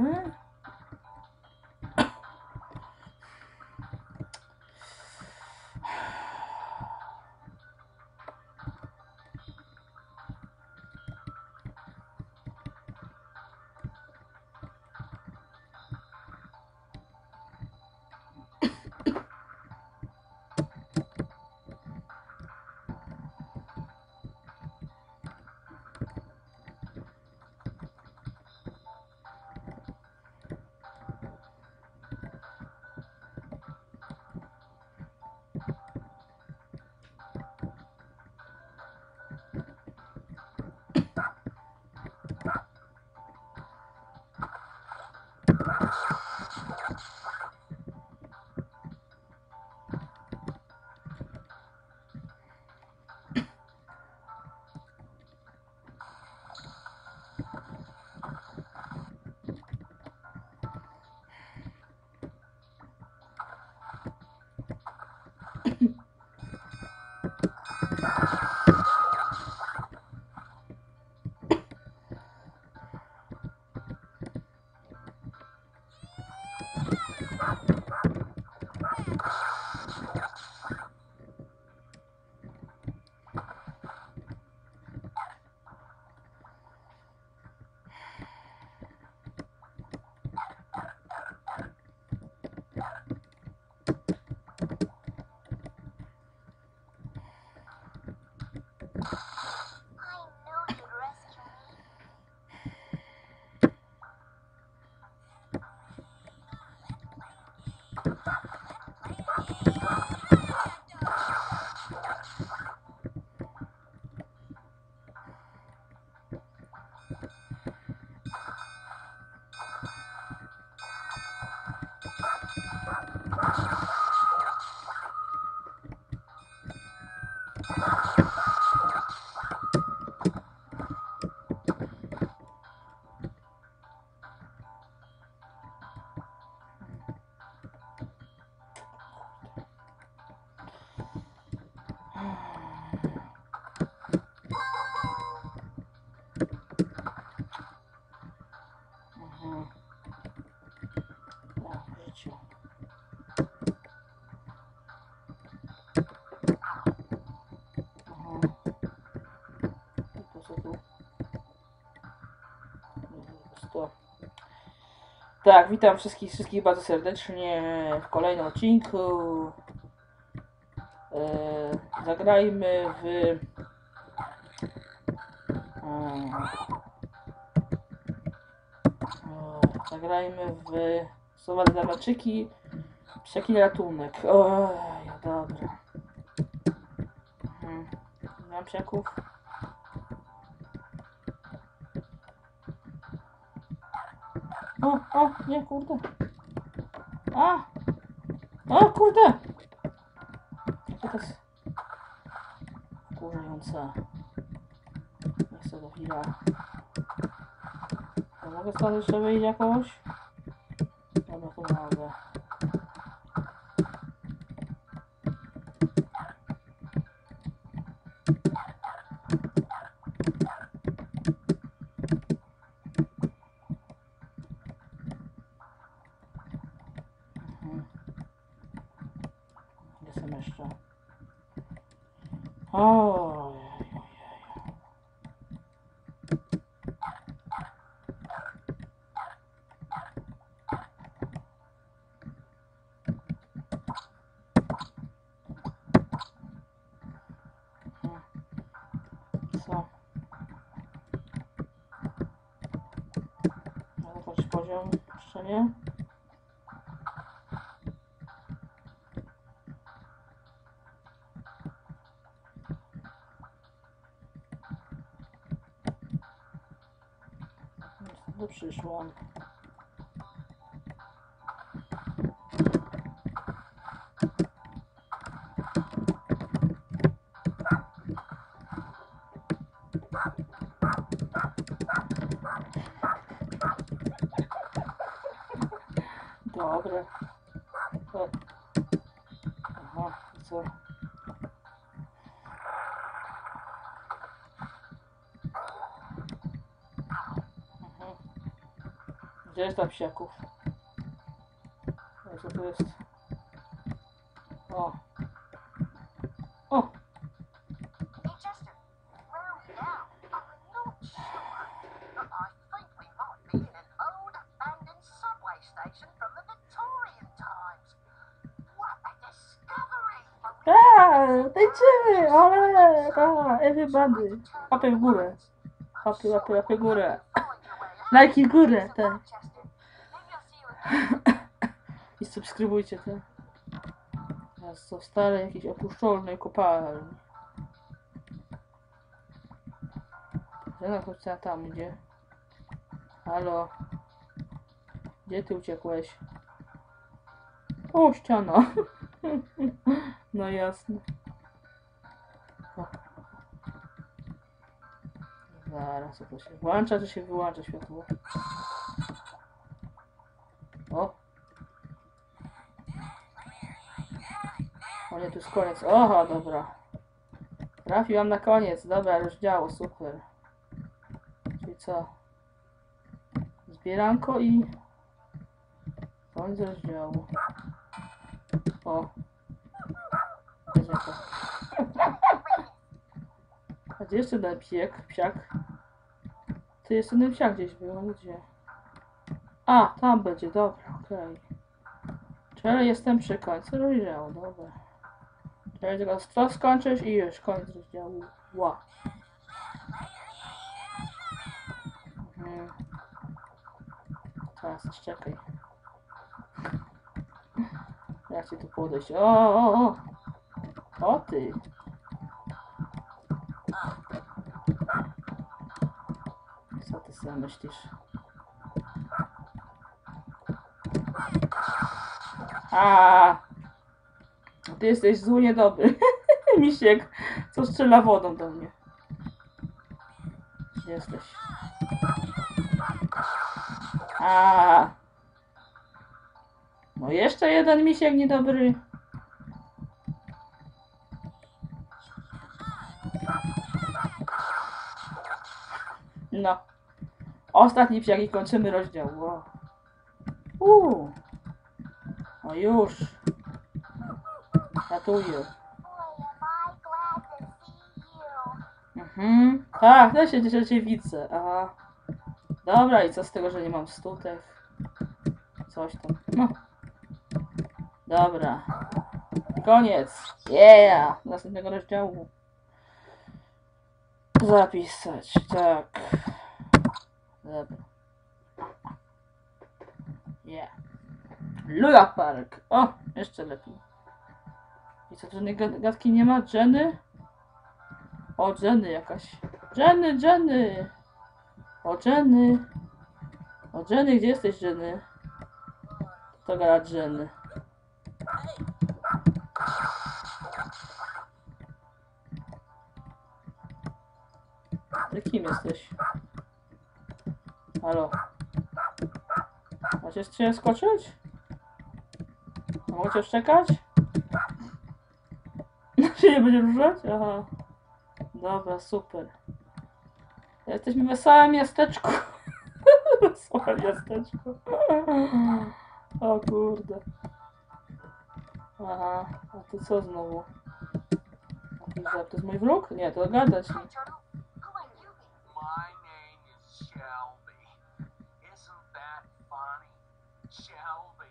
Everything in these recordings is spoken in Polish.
Huh? Mhm. Tak, witam wszystkich, wszystkich bardzo serdecznie w kolejnym odcinku. E, zagrajmy w... Mm. E, Zagrajmy w słowa dla maczyki. Przekij ratunek. Oj, dobra. Mhm. Mam psiaków. O, o, nie, kurde. A! O, kurde! To jest wkurzające. Nie chcę do chwila. To mogę stąd jeszcze wyjść jakoś? Dobra, to mogę. Mhm. Jestem jeszcze. Ojej. Co? Mogę zobaczyć poziom? Jeszcze nie? Tu przyszłam. Station from the Victorian times. What a discovery! Aaa, tańczymy, ale, a, everybody. Łapy w górę. Łapy, łapy, łapy górę. Lajki w górę, to tak. Subskrybujcie te. Teraz są stare jakieś opuszczalne kopalnie. Żena chłopca tam idzie. Halo. Gdzie ty uciekłeś? O, ściana. No jasne. Zaraz, to się włącza, czy się wyłącza światło? O, O nie, tu jest koniec. Oho, dobra. Trafiłam na koniec. Dobra, rozdziału, super. Czyli co? Zbieranko i... Koniec rozdziału. O. Gdzie to? A gdzie jeszcze ten psiek? Psiak? Ty jeszcze ten psiak gdzieś był, a gdzie? A, tam będzie, dobra, okej. Czyli jestem przy końcu rozdziału, dobra. Teraz tylko to skończysz i już koniec rozdziału. Ła. Mhm. Teraz czekaj. Jak ci tu podejść? O, o, o! O ty! Co ty sobie myślisz? A, Ty jesteś zły, niedobry. Misiek, co strzela wodą do mnie. Gdzie jesteś? A. No jeszcze jeden misiek niedobry. No. Ostatni psiak i kończymy rozdział. Wow. Uuu. No już. Ratuję. Mhm. Tak, to się rzeczywiście. Aha. Dobra, i co z tego, że nie mam stutek? Coś tam. No. Dobra. Koniec. Yeah! Następnego rozdziału. Zapisać, tak. Dobra. Yeah. Lula Park. O, jeszcze lepiej. I co, żadnej gad- gadki nie ma? Jenny? O, Jenny jakaś. Jenny, Jenny! O, Jenny! O, Jenny, gdzie jesteś, Jenny? To gada Jenny. Ty kim jesteś? Halo? Macie jeszcze skoczyć? Mogę czekać? Czyli będziemy rzucać? Aha. Dobra, super. Jesteśmy wesołe miasteczku. wesołe miasteczko. o kurde. Aha, a ty co znowu? To jest mój wróg? Nie, to gadać. Nie. Shelby,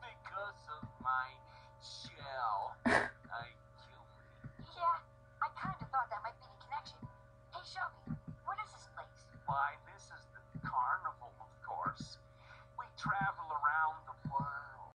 because of my Shelby. show me. What is this place? Why, this is the carnival, of course. We travel